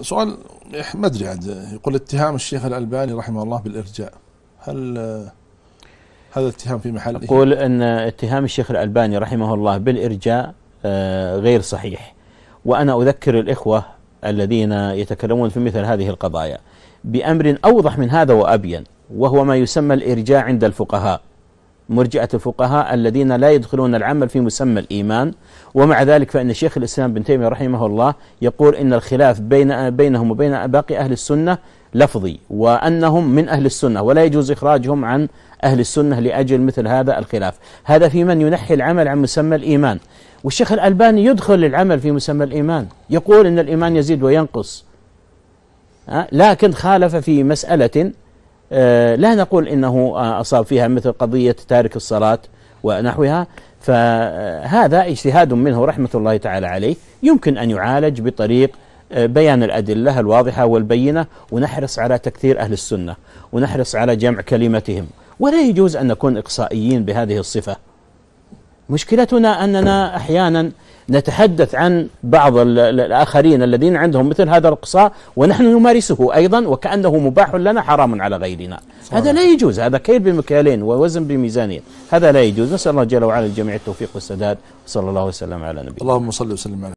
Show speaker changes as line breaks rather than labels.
سؤال ما أدري عاد يقول اتهام الشيخ الألباني رحمه الله بالإرجاء. هل هذا اتهام في محله؟
يقول أن اتهام الشيخ الألباني رحمه الله بالإرجاء آه، غير صحيح. وأنا أذكر الإخوة الذين يتكلمون في مثل هذه القضايا بأمر أوضح من هذا وأبين وهو ما يسمى الإرجاء عند الفقهاء. مرجئة الفقهاء الذين لا يدخلون العمل في مسمى الإيمان. ومع ذلك فإن شيخ الإسلام بن تيمية رحمه الله يقول إن الخلاف بين بينهم وبين باقي أهل السنة لفظي وأنهم من أهل السنة ولا يجوز إخراجهم عن أهل السنة لأجل مثل هذا الخلاف. هذا في من ينحي العمل عن مسمى الإيمان. والشيخ الألباني يدخل العمل في مسمى الإيمان. يقول إن الإيمان يزيد وينقص. لكن خالف في مسألة لا نقول إنه آه، أصاب فيها مثل قضية تارك الصلاة ونحوها فهذا اجتهاد منه رحمة الله تعالى عليه. يمكن أن يعالج بطريق آه، بيان الأدلة الواضحة والبينة ونحرص على تكثير أهل السنة ونحرص على جمع كلمتهم. ولا يجوز أن نكون إقصائيين بهذه الصفة. مشكلتنا أننا أحيانا نتحدث عن بعض الآخرين الذين عندهم مثل هذا الإقصاء ونحن نمارسه أيضا وكأنه مباح لنا حرام على غيرنا. صحيح. هذا لا يجوز هذا كيل بمكيالين ووزن بميزانين هذا لا يجوز. نسأل الله جل وعلا الجميع التوفيق والسداد وصلى الله وسلم على نبينا.
اللهم صل وسلم على